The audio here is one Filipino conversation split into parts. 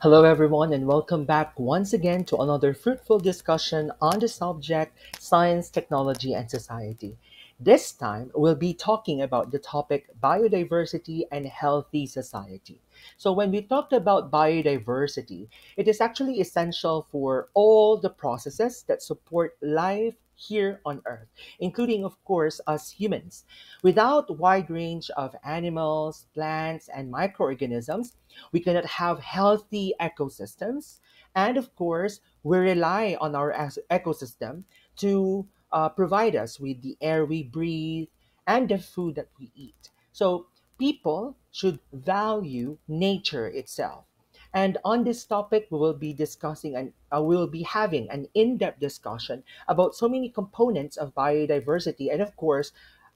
Hello, everyone, and welcome back once again to another fruitful discussion on the subject science, technology, and society. This time, we'll be talking about the topic biodiversity and healthy society. So, when we talked about biodiversity, it is actually essential for all the processes that support life here on Earth, including, of course, us humans. Without wide range of animals, plants, and microorganisms, we cannot have healthy ecosystems. And of course, we rely on our ecosystem to uh, provide us with the air we breathe and the food that we eat. So, people should value nature itself. And on this topic, we will be discussing and uh, we will be having an in depth discussion about so many components of biodiversity and, of course,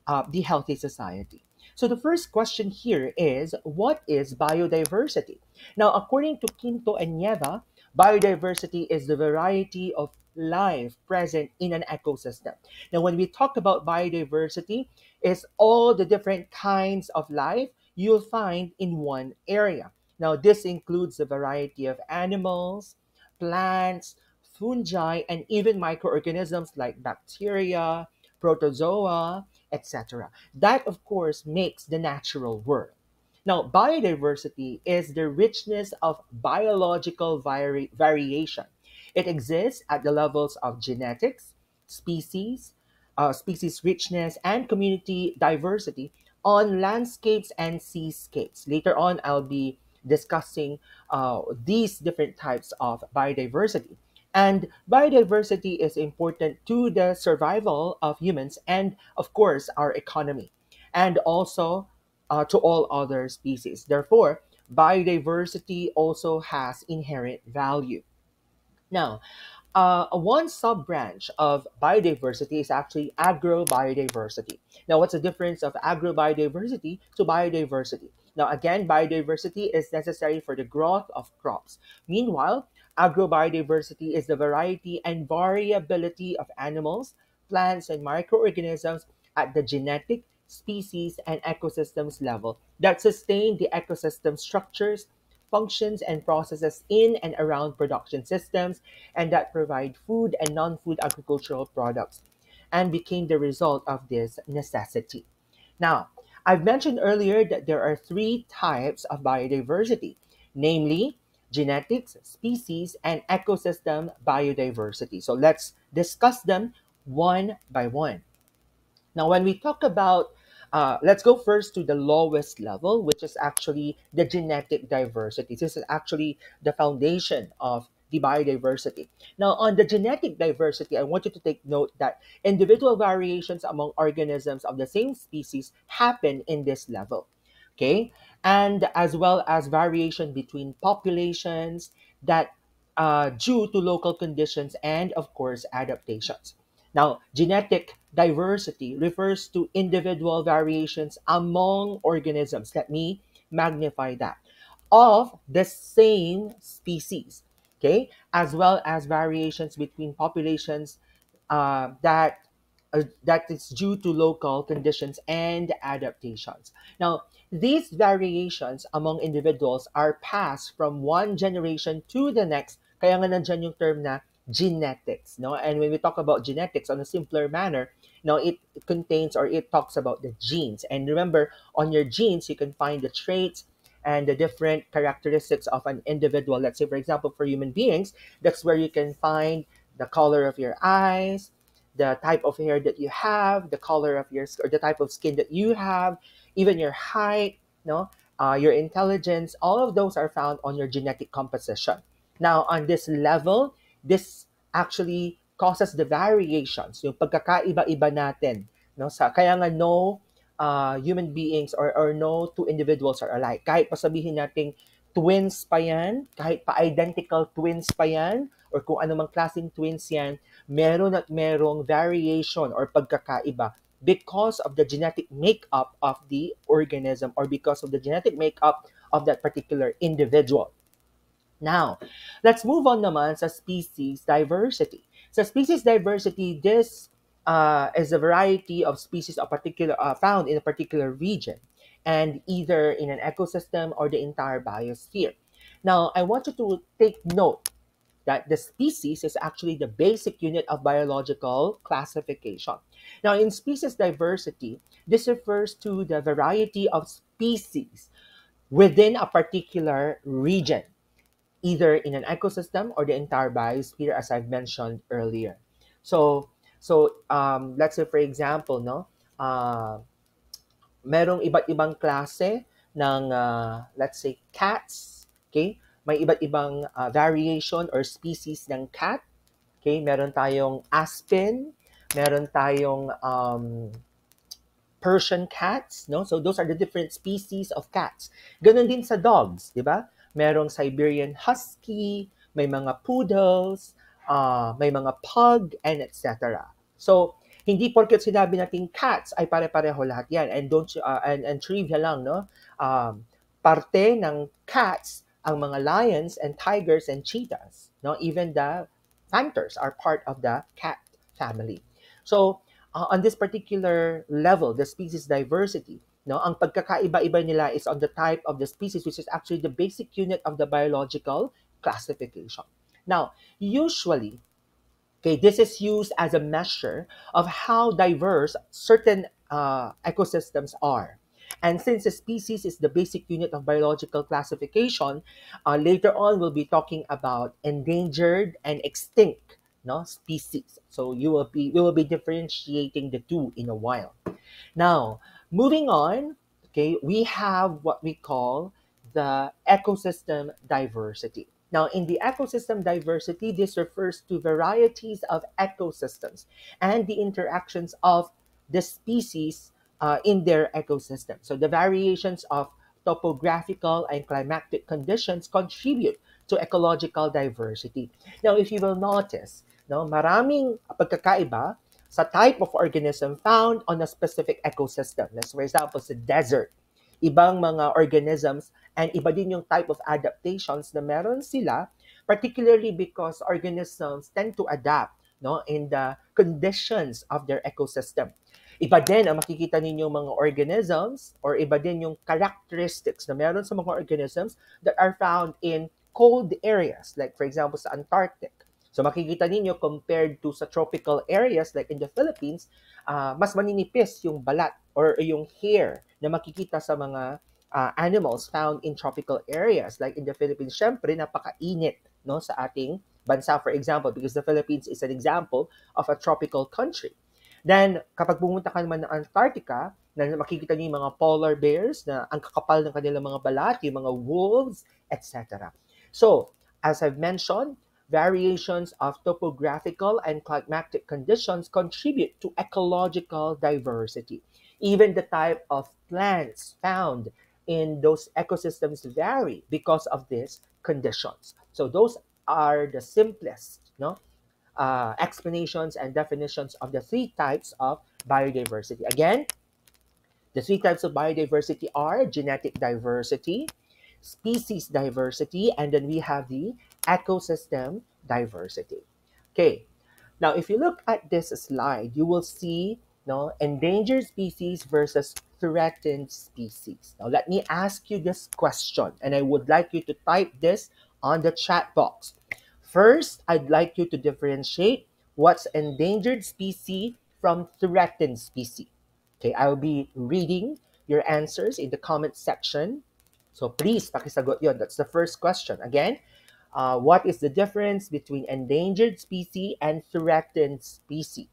uh, the healthy society. So the first question here is what is biodiversity? Now, according to Quinto and Nieva, biodiversity is the variety of life present in an ecosystem. Now, when we talk about biodiversity, it's all the different kinds of life you'll find in one area. Now, this includes a variety of animals, plants, fungi, and even microorganisms like bacteria, protozoa, etc. That, of course, makes the natural world. Now, biodiversity is the richness of biological vari- variation. It exists at the levels of genetics, species, uh, species richness, and community diversity on landscapes and seascapes. Later on, I'll be discussing uh, these different types of biodiversity. And biodiversity is important to the survival of humans and, of course, our economy, and also uh, to all other species. Therefore, biodiversity also has inherent value. Now, uh, one sub branch of biodiversity is actually agrobiodiversity. Now, what's the difference of agrobiodiversity to biodiversity? Now, again, biodiversity is necessary for the growth of crops. Meanwhile, agrobiodiversity is the variety and variability of animals, plants, and microorganisms at the genetic, species, and ecosystems level that sustain the ecosystem structures functions and processes in and around production systems and that provide food and non food agricultural products and became the result of this necessity. Now, I've mentioned earlier that there are three types of biodiversity, namely genetics, species, and ecosystem biodiversity. So let's discuss them one by one. Now, when we talk about, uh, let's go first to the lowest level, which is actually the genetic diversity. This is actually the foundation of the biodiversity. Now, on the genetic diversity, I want you to take note that individual variations among organisms of the same species happen in this level. Okay, and as well as variation between populations that uh, due to local conditions and, of course, adaptations. Now, genetic diversity refers to individual variations among organisms. Let me magnify that of the same species, okay, as well as variations between populations uh, that uh, that is due to local conditions and adaptations. Now, these variations among individuals are passed from one generation to the next. Kaya nga nandyan yung term na genetics, no? And when we talk about genetics on a simpler manner, now it contains or it talks about the genes. And remember, on your genes, you can find the traits and the different characteristics of an individual. Let's say, for example, for human beings, that's where you can find the color of your eyes, the type of hair that you have, the color of your or the type of skin that you have, even your height, no, uh, your intelligence. All of those are found on your genetic composition. Now, on this level, this actually causes the variations, yung pagkakaiba-iba natin. No? Sa, kaya nga no uh, human beings or, or no two individuals are alike. Kahit pa sabihin natin twins pa yan, kahit pa identical twins pa yan, or kung anumang klaseng twins yan, meron at merong variation or pagkakaiba because of the genetic makeup of the organism or because of the genetic makeup of that particular individual. Now, let's move on naman sa species diversity. Sa species diversity, this uh, is a variety of species of particular uh, found in a particular region and either in an ecosystem or the entire biosphere. Now, I want you to take note that the species is actually the basic unit of biological classification. Now, in species diversity, this refers to the variety of species within a particular region, either in an ecosystem or the entire biosphere, as I've mentioned earlier. So, so um, let's say for example, no, uh, merong iba't ibang klase ng uh, let's say cats, okay? May iba't ibang uh, variation or species ng cat. Okay, meron tayong aspen, meron tayong um, Persian cats, no? So those are the different species of cats. Ganon din sa dogs, di ba? Merong Siberian Husky, may mga poodles, uh, may mga pug, and etc. So, hindi porket sinabi natin cats ay pare-pareho lahat yan. And, don't, uh, and, and trivia lang, no? Um, parte ng cats ang mga lions and tigers and cheetahs. No? Even the panthers are part of the cat family. So, uh, on this particular level, the species diversity, no, ang pagkakaiba-iba nila is on the type of the species, which is actually the basic unit of the biological classification. Now, usually, okay, this is used as a measure of how diverse certain uh, ecosystems are. And since a species is the basic unit of biological classification, uh, later on we'll be talking about endangered and extinct no species. So you will be we will be differentiating the two in a while. Now, moving on, okay, we have what we call the ecosystem diversity. Now, in the ecosystem diversity, this refers to varieties of ecosystems and the interactions of the species uh, in their ecosystem. So, the variations of topographical and climatic conditions contribute to ecological diversity. Now, if you will notice, no, maraming pagkakaiba sa type of organism found on a specific ecosystem. Let's for example, sa desert, ibang mga organisms and iba din yung type of adaptations na meron sila, particularly because organisms tend to adapt no, in the conditions of their ecosystem. Iba din ang makikita ninyo mga organisms or iba din yung characteristics na meron sa mga organisms that are found in cold areas, like for example sa Antarctic So makikita ninyo compared to sa tropical areas like in the Philippines, uh, mas maninipis yung balat or yung hair na makikita sa mga uh, animals found in tropical areas like in the Philippines. Syempre, napakainit no sa ating bansa for example because the Philippines is an example of a tropical country. Then, kapag pumunta ka naman ng Antarctica, na makikita niyo yung mga polar bears na ang kakapal ng kanilang mga balat, yung mga wolves, etc. So, as I've mentioned, variations of topographical and climatic conditions contribute to ecological diversity. Even the type of plants found in those ecosystems vary because of these conditions. So those are the simplest no, uh, explanations and definitions of the three types of biodiversity. Again, the three types of biodiversity are genetic diversity, species diversity, and then we have the ecosystem diversity. Okay, now if you look at this slide, you will see no, endangered species versus threatened species. Now let me ask you this question, and I would like you to type this on the chat box. First, I'd like you to differentiate what's endangered species from threatened species. Okay, I'll be reading your answers in the comment section. So please, pakisagot yon. That's the first question. Again, uh, what is the difference between endangered species and threatened species?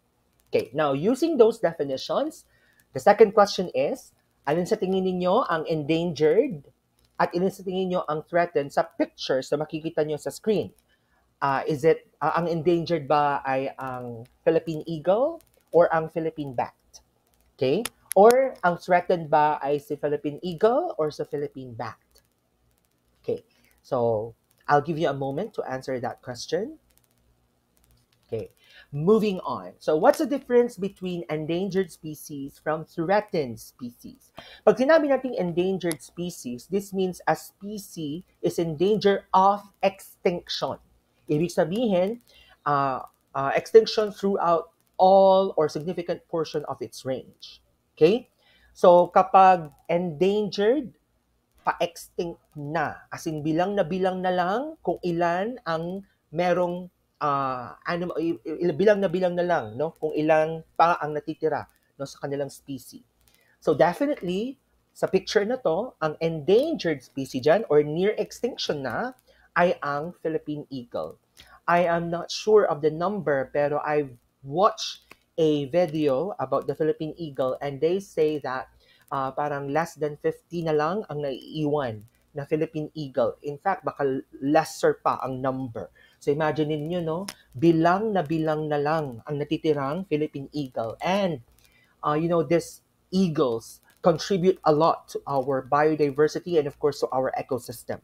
Okay, now using those definitions, the second question is, alin sa tingin ninyo ang endangered at alin sa tingin niyo ang threatened sa pictures na makikita niyo sa screen? Uh, is it, uh, ang endangered ba ay ang Philippine eagle or ang Philippine bat? Okay? Or ang threatened ba ay si Philippine eagle or sa Philippine bat? Okay. So, I'll give you a moment to answer that question. Okay, moving on. So what's the difference between endangered species from threatened species? Pag sinabi natin endangered species, this means a species is in danger of extinction. Ibig sabihin, uh, uh, extinction throughout all or significant portion of its range. Okay? So kapag endangered, pa-extinct na. As in, bilang na bilang na lang kung ilan ang merong uh, animal, bilang na bilang na lang, no? Kung ilan pa ang natitira no, sa kanilang species. So definitely, sa picture na to, ang endangered species dyan or near extinction na ay ang Philippine eagle. I am not sure of the number pero I've watched a video about the Philippine eagle and they say that uh, parang less than 50 na lang ang naiiwan na Philippine eagle. In fact, baka lesser pa ang number. So imagine niyo no, bilang na bilang na lang ang natitirang Philippine eagle. And uh, you know, this eagles contribute a lot to our biodiversity and of course to our ecosystem.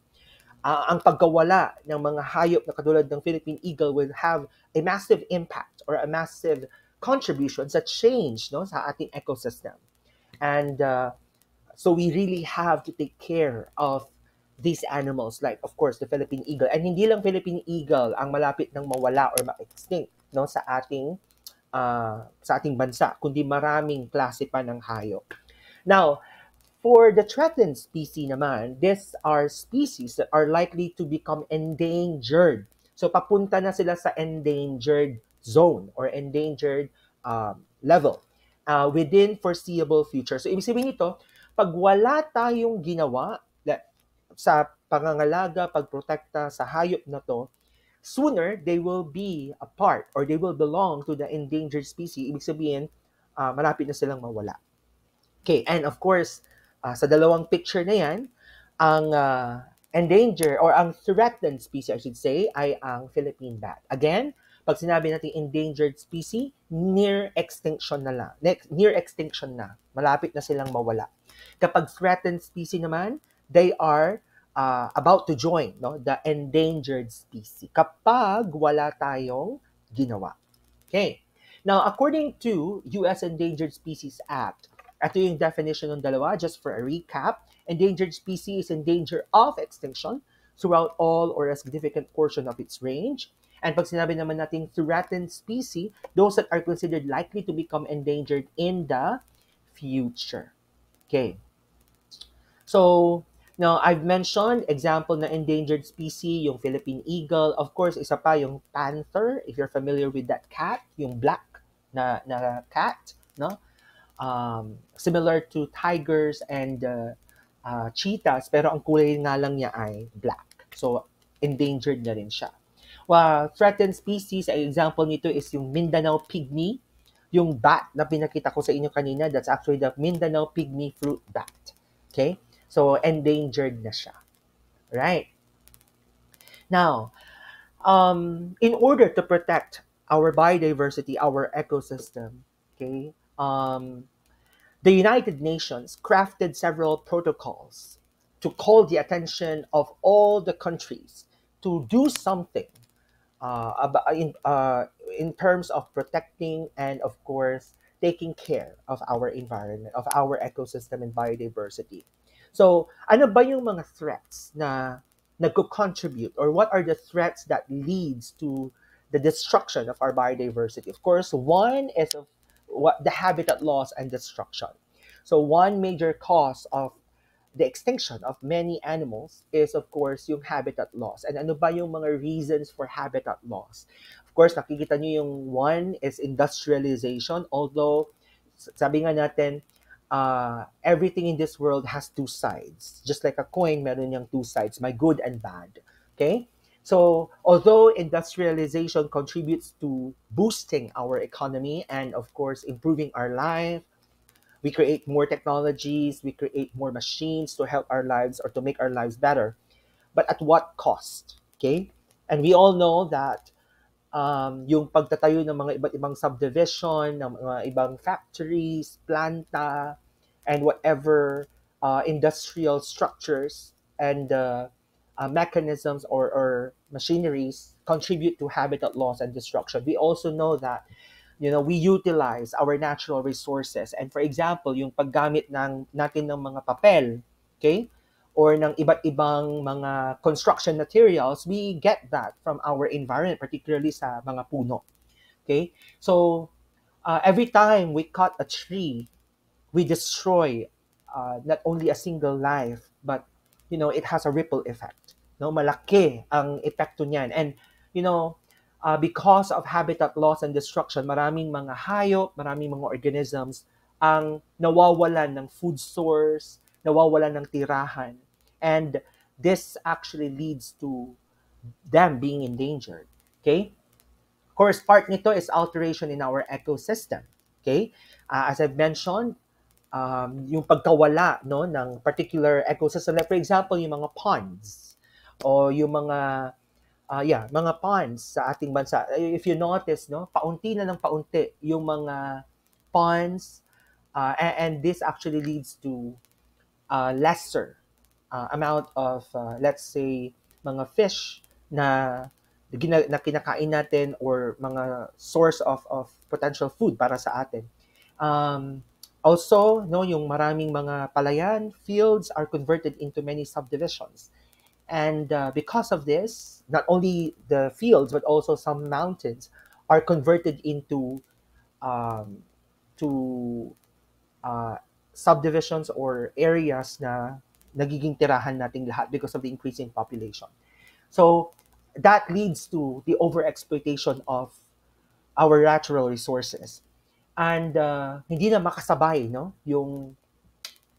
Uh, ang pagkawala ng mga hayop na katulad ng Philippine eagle will have a massive impact or a massive contribution sa change no, sa ating ecosystem. And uh, so we really have to take care of these animals like of course the Philippine eagle. And hindi lang Philippine eagle ang malapit ng mawala or ma-extinct no, sa ating uh, sa ating bansa, kundi maraming klase pa ng hayop. Now, for the threatened species naman, these are species that are likely to become endangered. So papunta na sila sa endangered zone or endangered um, level uh, within foreseeable future. So ibig sabihin nito, pag wala tayong ginawa sa pangangalaga, pagprotekta sa hayop na to, sooner they will be a part or they will belong to the endangered species. Ibig sabihin, uh, malapit na silang mawala. Okay, and of course, uh, sa dalawang picture na yan, ang uh, endangered or ang threatened species, I should say, ay ang Philippine bat. Again, pag sinabi natin endangered species, near extinction na lang. Near extinction na. Malapit na silang mawala. Kapag threatened species naman, they are uh, about to join no, the endangered species. Kapag wala tayong ginawa. Okay. Now, according to U.S. Endangered Species Act, ito yung definition ng dalawa, just for a recap. Endangered species is in danger of extinction throughout all or a significant portion of its range. And pag sinabi naman natin threatened species, those that are considered likely to become endangered in the future. Okay. So, now I've mentioned example na endangered species, yung Philippine eagle. Of course, isa pa yung panther, if you're familiar with that cat, yung black na, na cat, no? um, similar to tigers and uh, uh, cheetahs, pero ang kulay nga lang niya ay black. So, endangered na rin siya. Well, threatened species, ay example nito is yung Mindanao pygmy, yung bat na pinakita ko sa inyo kanina, that's actually the Mindanao pygmy fruit bat. Okay? So, endangered na siya. Right? Now, um, in order to protect our biodiversity, our ecosystem, okay, um, the United Nations crafted several protocols to call the attention of all the countries to do something uh, about, in, uh, in terms of protecting and, of course, taking care of our environment, of our ecosystem and biodiversity. So, ano ba yung mga threats na nagko-contribute or what are the threats that leads to the destruction of our biodiversity? Of course, one is of what the habitat loss and destruction. So one major cause of the extinction of many animals is of course yung habitat loss. And ano ba yung mga reasons for habitat loss? Of course, nakikita niyo yung one is industrialization. Although, sabi nga natin, uh, everything in this world has two sides. Just like a coin, meron yung two sides, my good and bad. Okay? So, although industrialization contributes to boosting our economy and, of course, improving our life, we create more technologies, we create more machines to help our lives or to make our lives better. But at what cost? Okay? And we all know that um, yung pagtatayo ng mga iba't ibang subdivision, ng mga ibang factories, planta, and whatever uh, industrial structures and uh, uh, mechanisms or, or machineries contribute to habitat loss and destruction. We also know that you know, we utilize our natural resources. And for example, yung paggamit ng natin ng mga papel, okay? Or ng iba't ibang mga construction materials, we get that from our environment, particularly sa mga puno. Okay? So, uh, every time we cut a tree, we destroy uh, not only a single life, but you know, it has a ripple effect. No, malaki ang epekto niyan. And you know, uh, because of habitat loss and destruction, maraming mga hayop, maraming mga organisms ang nawawalan ng food source, nawawalan ng tirahan. And this actually leads to them being endangered. Okay? Of course, part nito is alteration in our ecosystem. Okay? Uh, as I've mentioned, um, yung pagkawala no, ng particular ecosystem. Like for example, yung mga ponds o yung mga uh, yeah, mga ponds sa ating bansa. If you notice, no, paunti na ng paunti yung mga ponds uh, and, and this actually leads to uh, lesser uh, amount of uh, let's say mga fish na na kinakain natin or mga source of of potential food para sa atin. Um, also, no, yung maraming mga palayan, fields are converted into many subdivisions. And uh, because of this, not only the fields but also some mountains are converted into um, to uh, subdivisions or areas na nagiging tirahan nating lahat because of the increasing population. So that leads to the overexploitation of our natural resources. And uh, hindi na makasabay no yung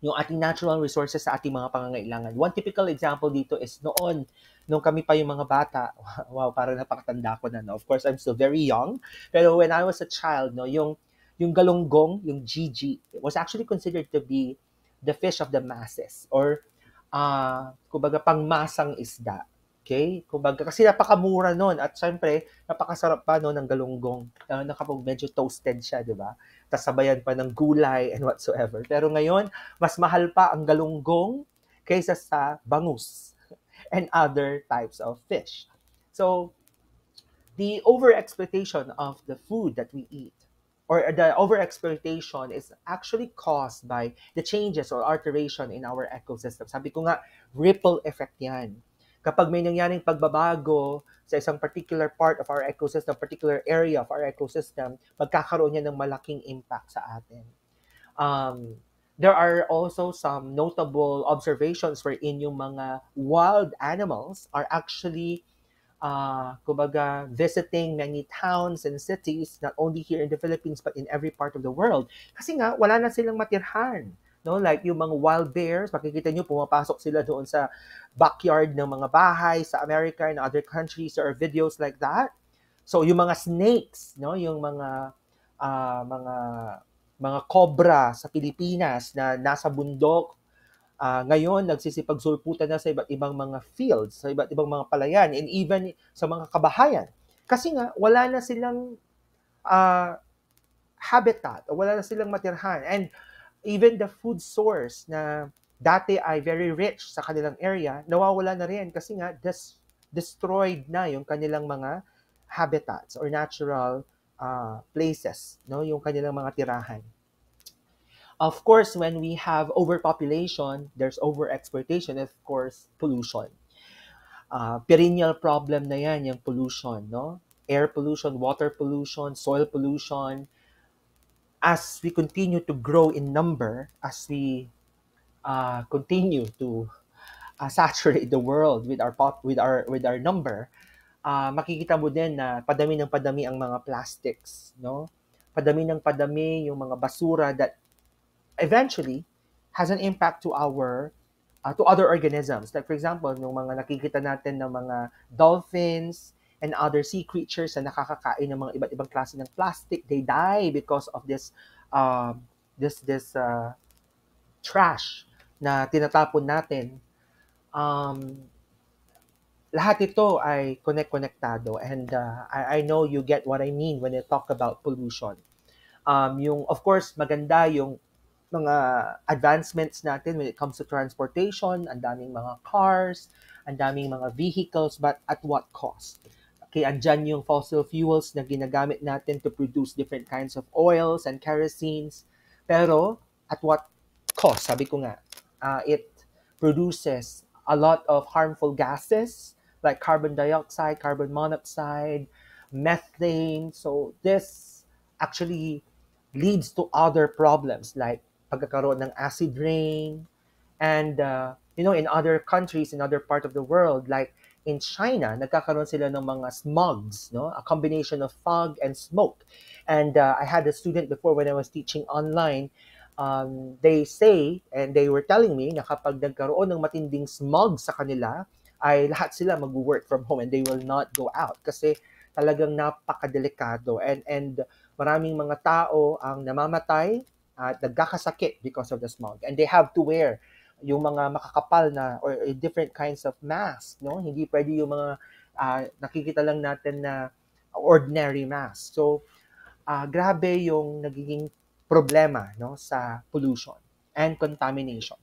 yung ating natural resources sa ating mga pangangailangan. One typical example dito is noon, nung kami pa yung mga bata, wow, parang napakatanda ko na, no? Of course, I'm still very young, pero when I was a child, no, yung, yung galunggong, yung GG, was actually considered to be the fish of the masses, or, uh, kumbaga, pangmasang isda. Okay? Kumbaga, kasi napakamura noon at syempre, napakasarap pa no ng galunggong uh, na kapag medyo toasted siya, di ba? Tapos sabayan pa ng gulay and whatsoever. Pero ngayon, mas mahal pa ang galunggong kaysa sa bangus and other types of fish. So, the overexploitation of the food that we eat or the overexploitation is actually caused by the changes or alteration in our ecosystem. Sabi ko nga, ripple effect yan kapag may nangyaring pagbabago sa isang particular part of our ecosystem, particular area of our ecosystem, magkakaroon niya ng malaking impact sa atin. Um, there are also some notable observations wherein yung mga wild animals are actually uh, kumbaga, visiting many towns and cities, not only here in the Philippines, but in every part of the world. Kasi nga, wala na silang matirhan no? Like yung mga wild bears, makikita nyo pumapasok sila doon sa backyard ng mga bahay sa America and other countries. There are videos like that. So yung mga snakes, no? Yung mga uh, mga mga cobra sa Pilipinas na nasa bundok, uh, ngayon nagsisipagsulputan na sa iba't ibang mga fields, sa iba't ibang mga palayan, and even sa mga kabahayan. Kasi nga, wala na silang uh, habitat, wala na silang matirhan. And even the food source na dati ay very rich sa kanilang area, nawawala na rin kasi nga des- destroyed na yung kanilang mga habitats or natural uh, places, no? yung kanilang mga tirahan. Of course, when we have overpopulation, there's overexploitation, of course, pollution. Uh, perennial problem na yan, yung pollution, no? Air pollution, water pollution, soil pollution, as we continue to grow in number, as we uh, continue to uh, saturate the world with our pop, with our with our number, uh, makikita mo din na padami ng padami ang mga plastics, no? Padami ng padami yung mga basura that eventually has an impact to our uh, to other organisms. Like for example, yung mga nakikita natin ng mga dolphins, and other sea creatures na nakakakain ng mga iba't ibang klase ng plastic, they die because of this uh, this this uh, trash na tinatapon natin. Um, lahat ito ay connect-connectado and uh, I, I know you get what I mean when I talk about pollution. Um, yung, of course, maganda yung mga advancements natin when it comes to transportation, ang daming mga cars, ang daming mga vehicles, but at what cost? Kaya andyan yung fossil fuels na ginagamit natin to produce different kinds of oils and kerosenes. Pero, at what cost? Sabi ko nga, uh, it produces a lot of harmful gases like carbon dioxide, carbon monoxide, methane. So, this actually leads to other problems like pagkakaroon ng acid rain, And, uh, you know, in other countries, in other part of the world, like in China, nagkakaroon sila ng mga smogs, no? A combination of fog and smoke. And uh, I had a student before when I was teaching online, um, they say, and they were telling me na kapag nagkaroon ng matinding smog sa kanila, ay lahat sila mag-work from home and they will not go out kasi talagang napakadelikado and and maraming mga tao ang namamatay at nagkakasakit because of the smog and they have to wear yung mga makakapal na or different kinds of mask no? Hindi pwede yung mga uh, nakikita lang natin na ordinary mask so uh, grabe yung nagiging problema no sa pollution and contamination.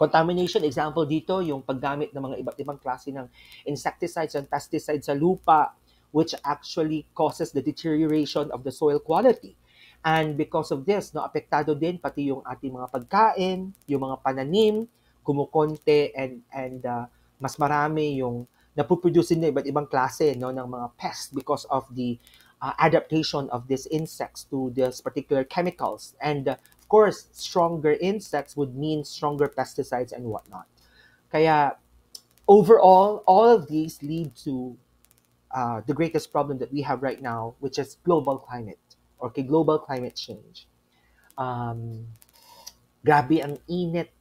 Contamination, example dito, yung paggamit ng mga iba't ibang klase ng insecticides and pesticides sa lupa, which actually causes the deterioration of the soil quality. And because of this, no, apektado din pati yung ating mga pagkain, yung mga pananim, kumukonte and and uh, mas marami yung napuproduce din iba't ibang klase no ng mga pests because of the uh, adaptation of these insects to this particular chemicals and uh, course, stronger insects would mean stronger pesticides and whatnot. Kaya, overall, all of these lead to uh, the greatest problem that we have right now, which is global climate or okay, global climate change. Um, grabe ang init,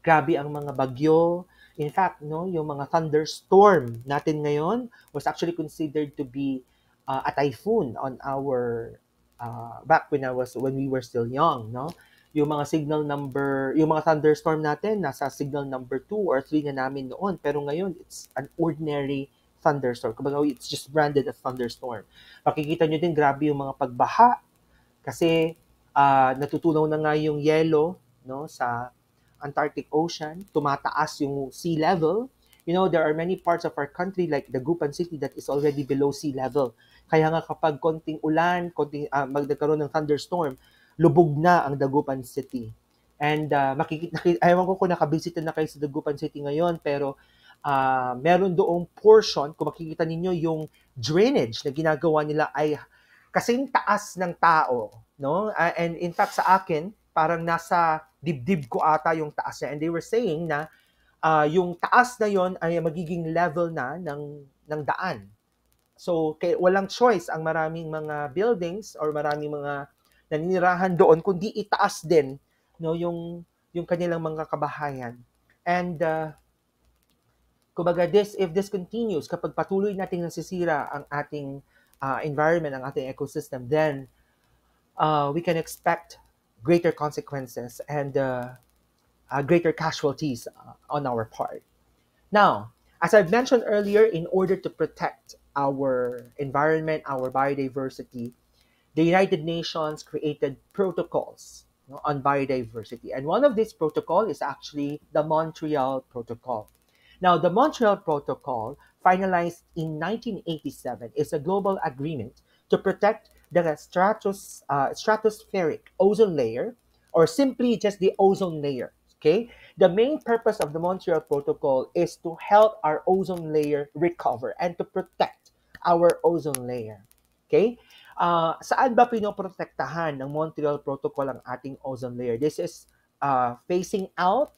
grabe ang mga bagyo. In fact, no, yung mga thunderstorm natin ngayon was actually considered to be uh, a typhoon on our uh, back when I was when we were still young, no? yung mga signal number, yung mga thunderstorm natin, nasa signal number 2 or 3 na namin noon. Pero ngayon, it's an ordinary thunderstorm. Kumbaga, it's just branded as thunderstorm. Makikita nyo din, grabe yung mga pagbaha. Kasi uh, natutunaw na nga yung yellow no, sa Antarctic Ocean. Tumataas yung sea level. You know, there are many parts of our country like the Gupan City that is already below sea level. Kaya nga kapag konting ulan, konting uh, magdagkaroon ng thunderstorm, lubog na ang Dagupan City. And uh, makikita, ayaw ko kung nakabisita na kayo sa Dagupan City ngayon, pero uh, meron doong portion, kung makikita ninyo yung drainage na ginagawa nila ay kasing taas ng tao. No? Uh, and in fact, sa akin, parang nasa dibdib ko ata yung taas niya. And they were saying na uh, yung taas na yon ay magiging level na ng, ng daan. So, kay, walang choice ang maraming mga buildings or maraming mga naninirahan doon kundi itaas din no yung yung kanilang mga kabahayan and uh, kumbaga this if this continues kapag patuloy nating nasisira ang ating uh, environment ang ating ecosystem then uh, we can expect greater consequences and uh, uh, greater casualties uh, on our part now as i've mentioned earlier in order to protect our environment our biodiversity the United Nations created protocols you know, on biodiversity. And one of these protocols is actually the Montreal Protocol. Now, the Montreal Protocol, finalized in 1987, is a global agreement to protect the stratos, uh, stratospheric ozone layer, or simply just the ozone layer. Okay, the main purpose of the Montreal Protocol is to help our ozone layer recover and to protect our ozone layer. Okay, uh, saan ba pinoprotektahan ng Montreal Protocol ang ating ozone layer? This is uh, phasing out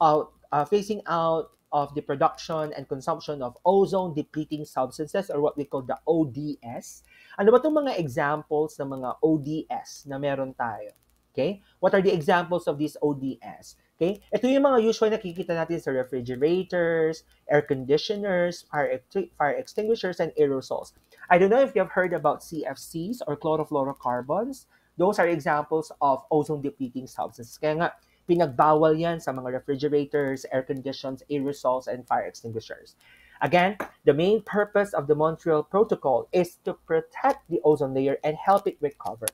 of uh, phasing out of the production and consumption of ozone depleting substances or what we call the ODS. Ano ba itong mga examples ng mga ODS na meron tayo? Okay? What are the examples of these ODS? Okay? Ito yung mga usual nakikita natin sa refrigerators, air conditioners, fire, fire extinguishers, and aerosols. I don't know if you've heard about CFCs or chlorofluorocarbons. Those are examples of ozone-depleting substances. Kaya nga, pinagbawal yan sa mga refrigerators, air conditions, aerosols, and fire extinguishers. Again, the main purpose of the Montreal Protocol is to protect the ozone layer and help it recover.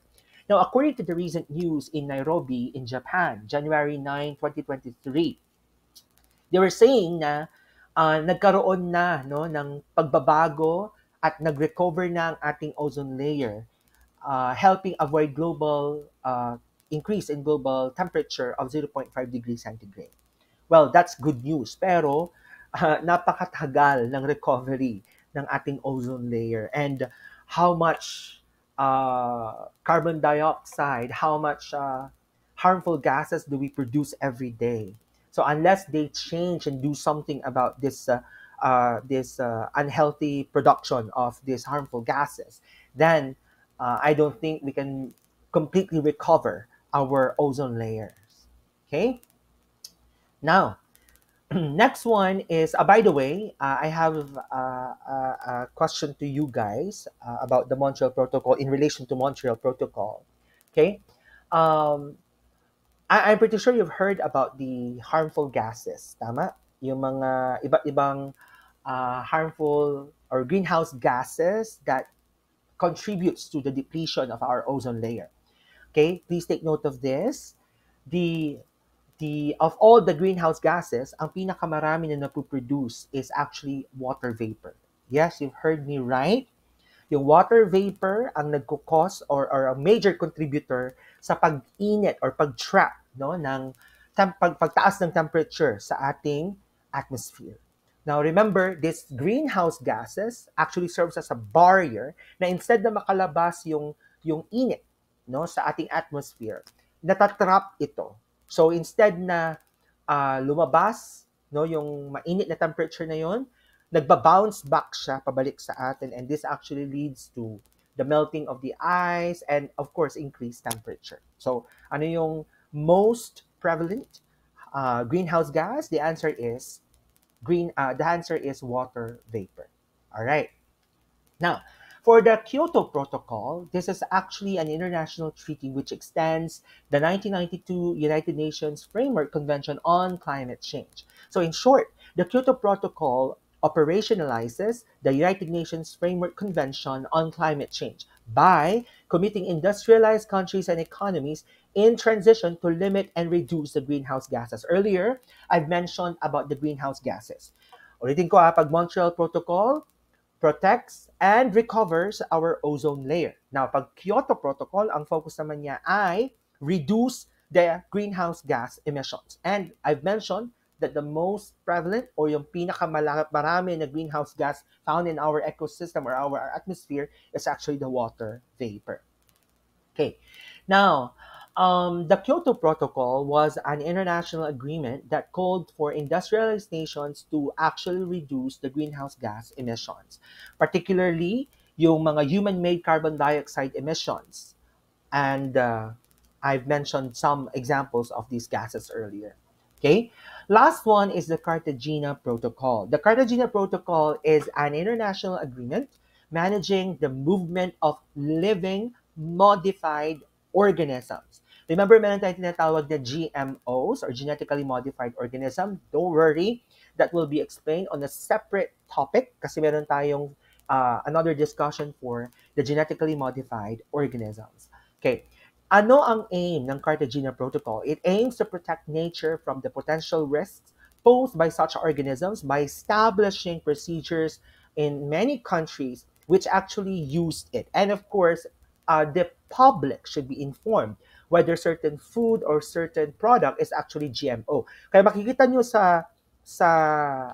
Now, according to the recent news in Nairobi, in Japan, January 9, 2023, they were saying na uh, nagkaroon na no, ng pagbabago at nag-recover na ang ating ozone layer, uh, helping avoid global uh, increase in global temperature of 0.5 degrees centigrade. Well, that's good news. Pero uh, napakatagal ng recovery ng ating ozone layer and how much uh, carbon dioxide, how much uh, harmful gases do we produce every day. So unless they change and do something about this uh, uh, this uh, unhealthy production of these harmful gases, then I don't think we can completely recover our ozone layers. Okay. Now, next one is, uh, by the way, uh, I have uh, a, a question to you guys uh, about the Montreal Protocol in relation to Montreal Protocol. Okay. Um, I, I'm pretty sure you've heard about the harmful gases. Tama? Yung mga iba't ibang uh, harmful or greenhouse gases that contributes to the depletion of our ozone layer. Okay, please take note of this. The the of all the greenhouse gases, ang pinakamarami na napoproduce is actually water vapor. Yes, you've heard me right. Yung water vapor ang nagko-cause or, or a major contributor sa pag-init or pag-trap no, ng tem- pag, pagtaas ng temperature sa ating atmosphere. Now remember, this greenhouse gases actually serves as a barrier na instead na makalabas yung yung init no sa ating atmosphere, natatrap ito. So instead na uh, lumabas no yung mainit na temperature na yon, nagba-bounce back siya pabalik sa atin and this actually leads to the melting of the ice and of course increased temperature. So ano yung most prevalent uh, greenhouse gas? The answer is green. Uh, the answer is water vapor. All right. Now, for the Kyoto Protocol, this is actually an international treaty which extends the 1992 United Nations Framework Convention on Climate Change. So, in short, the Kyoto Protocol operationalizes the United Nations Framework Convention on Climate Change by committing industrialized countries and economies in transition to limit and reduce the greenhouse gases. Earlier, I've mentioned about the greenhouse gases. Ulitin ko ha, pag Montreal Protocol protects and recovers our ozone layer. Now, pag Kyoto Protocol, ang focus naman niya ay reduce the greenhouse gas emissions. And I've mentioned that the most prevalent or yung pinakamarami na greenhouse gas found in our ecosystem or our atmosphere is actually the water vapor. Okay, now, um, the Kyoto Protocol was an international agreement that called for industrialized nations to actually reduce the greenhouse gas emissions, particularly yung mga human-made carbon dioxide emissions. And uh, I've mentioned some examples of these gases earlier. Okay, Last one is the Cartagena Protocol. The Cartagena Protocol is an international agreement managing the movement of living modified organisms. Remember, meron tayong tinatawag na GMOs or genetically modified organism. Don't worry, that will be explained on a separate topic kasi meron tayong uh, another discussion for the genetically modified organisms. Okay, Ano ang aim ng Cartagena Protocol? It aims to protect nature from the potential risks posed by such organisms by establishing procedures in many countries which actually used it. And of course, uh, the public should be informed whether certain food or certain product is actually GMO. Kaya makikita nyo sa sa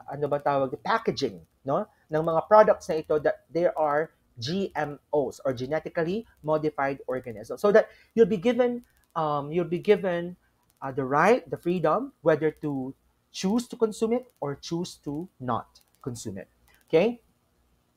ano ba tawag packaging no ng mga products na ito that there are GMOs or genetically modified organisms, so that you'll be given um, you'll be given uh, the right, the freedom, whether to choose to consume it or choose to not consume it. Okay.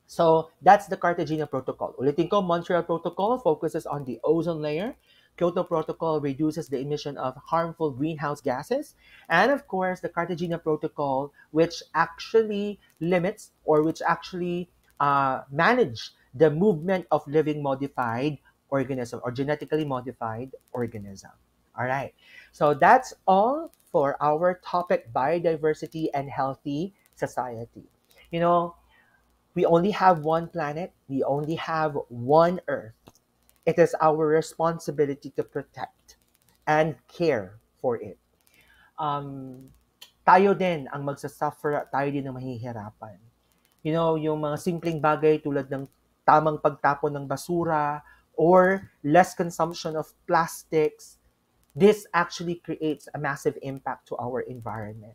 So that's the Cartagena Protocol. Ulitin ko, Montreal Protocol focuses on the ozone layer. Kyoto Protocol reduces the emission of harmful greenhouse gases. And of course, the Cartagena Protocol, which actually limits or which actually uh, manage the movement of living modified organism or genetically modified organism. All right. So that's all for our topic biodiversity and healthy society. You know, we only have one planet, we only have one earth. It is our responsibility to protect and care for it. Um, tayo din ang magsasuffer, tayo din ang mahihirapan. You know, yung mga simpleng bagay tulad ng tamang pagtapon ng basura, or less consumption of plastics, this actually creates a massive impact to our environment.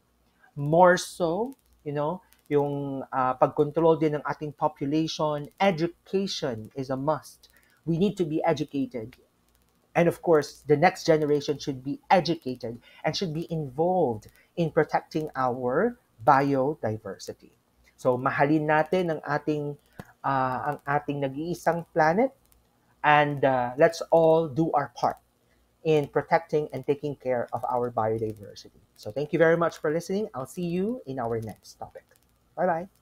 More so, you know, yung uh, pagkontrol din ng ating population, education is a must. We need to be educated. And of course, the next generation should be educated and should be involved in protecting our biodiversity. So mahalin natin ang ating uh, ang ating nag-iisang planet and uh, let's all do our part in protecting and taking care of our biodiversity. So thank you very much for listening. I'll see you in our next topic. Bye bye.